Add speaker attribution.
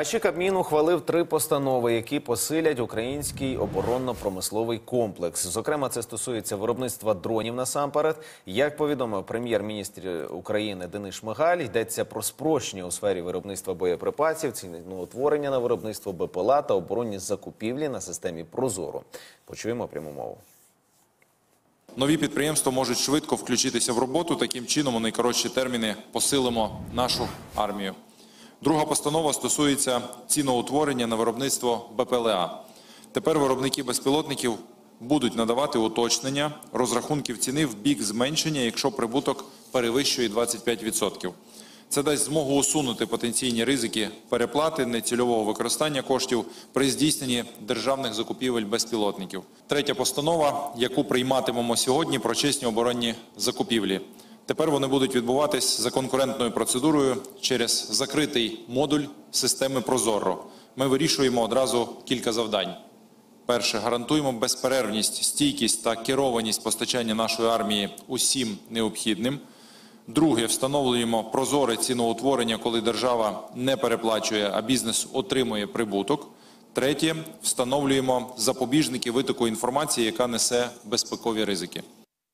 Speaker 1: А ще Кабмін ухвалив три постанови, які посилять український оборонно-промисловий комплекс. Зокрема, це стосується виробництва дронів насамперед. Як повідомив прем'єр-міністр України Денис Шмигаль, йдеться про спрощення у сфері виробництва боєприпасів, ціноутворення на виробництво БПЛА та оборонні закупівлі на системі Прозоро. Почуємо пряму мову.
Speaker 2: Нові підприємства можуть швидко включитися в роботу. Таким чином, у найкоротші терміни посилимо нашу армію. Друга постанова стосується ціноутворення на виробництво БПЛА. Тепер виробники безпілотників будуть надавати уточнення розрахунків ціни в бік зменшення, якщо прибуток перевищує 25%. Це дасть змогу усунути потенційні ризики переплати нецільового використання коштів при здійсненні державних закупівель безпілотників. Третя постанова, яку прийматимемо сьогодні, про чесні оборонні закупівлі. Тепер вони будуть відбуватись за конкурентною процедурою через закритий модуль системи Прозоро. Ми вирішуємо одразу кілька завдань. Перше, гарантуємо безперервність, стійкість та керованість постачання нашої армії усім необхідним. Друге, встановлюємо прозоре ціноутворення, коли держава не переплачує, а бізнес отримує прибуток. Третє, встановлюємо запобіжники витоку інформації, яка несе безпекові ризики.